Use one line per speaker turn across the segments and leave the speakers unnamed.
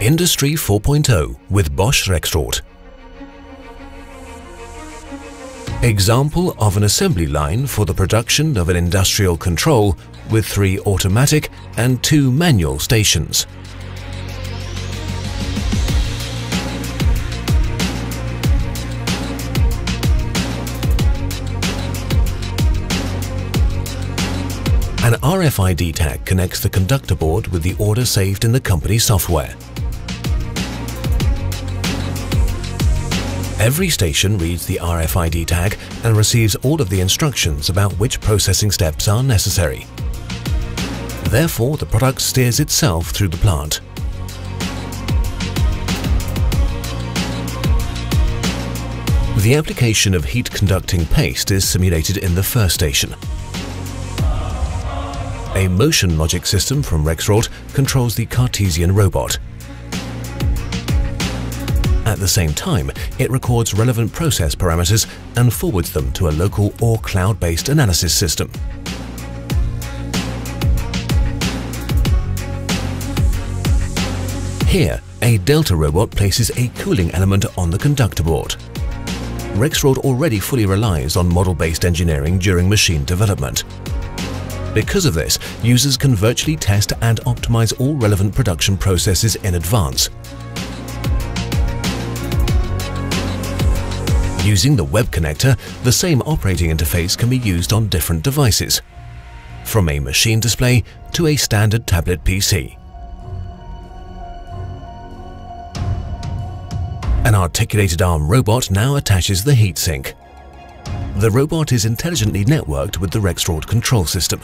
Industry 4.0 with Bosch Rexroth. Example of an assembly line for the production of an industrial control with three automatic and two manual stations. An RFID tag connects the conductor board with the order saved in the company software. Every station reads the RFID tag and receives all of the instructions about which processing steps are necessary. Therefore, the product steers itself through the plant. The application of heat conducting paste is simulated in the first station. A motion logic system from Rexroth controls the Cartesian robot. At the same time, it records relevant process parameters and forwards them to a local or cloud-based analysis system. Here, a Delta robot places a cooling element on the conductor board. Rexroth already fully relies on model-based engineering during machine development. Because of this, users can virtually test and optimize all relevant production processes in advance. Using the web connector, the same operating interface can be used on different devices, from a machine display to a standard tablet PC. An articulated arm robot now attaches the heatsink. The robot is intelligently networked with the Rexroth control system.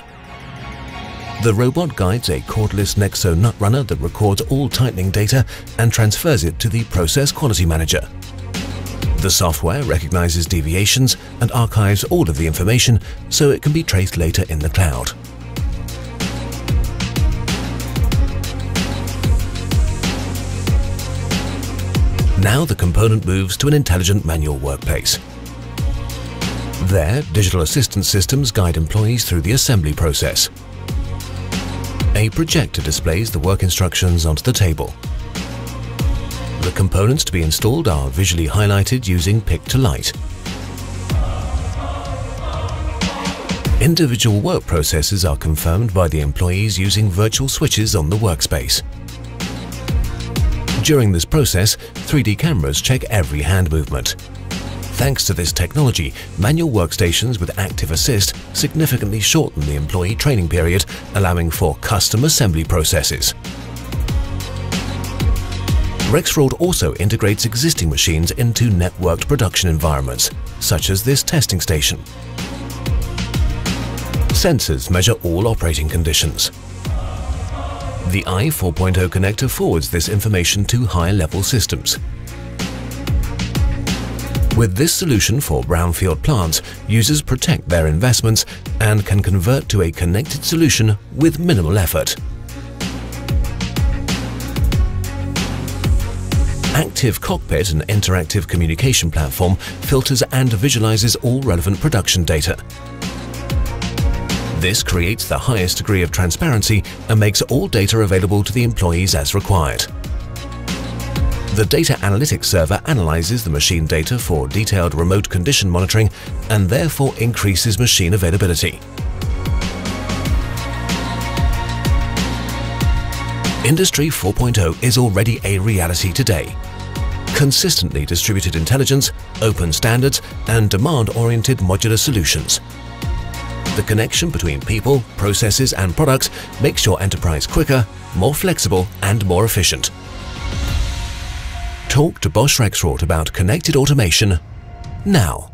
The robot guides a cordless Nexo nut runner that records all tightening data and transfers it to the Process Quality Manager. The software recognizes deviations and archives all of the information so it can be traced later in the cloud. Now the component moves to an intelligent manual workplace. There, digital assistance systems guide employees through the assembly process. A projector displays the work instructions onto the table. Components to be installed are visually highlighted using Pick to Light. Individual work processes are confirmed by the employees using virtual switches on the workspace. During this process, 3D cameras check every hand movement. Thanks to this technology, manual workstations with Active Assist significantly shorten the employee training period, allowing for custom assembly processes. Rexroth also integrates existing machines into networked production environments, such as this testing station. Sensors measure all operating conditions. The i4.0 connector forwards this information to high-level systems, with this solution for brownfield plants, users protect their investments and can convert to a connected solution with minimal effort. Active Cockpit, an interactive communication platform, filters and visualizes all relevant production data. This creates the highest degree of transparency and makes all data available to the employees as required. The Data Analytics Server analyzes the machine data for detailed remote condition monitoring and therefore increases machine availability. Industry 4.0 is already a reality today. Consistently distributed intelligence, open standards, and demand-oriented modular solutions. The connection between people, processes, and products makes your enterprise quicker, more flexible, and more efficient. Talk to Bosch Rexroth about connected automation now.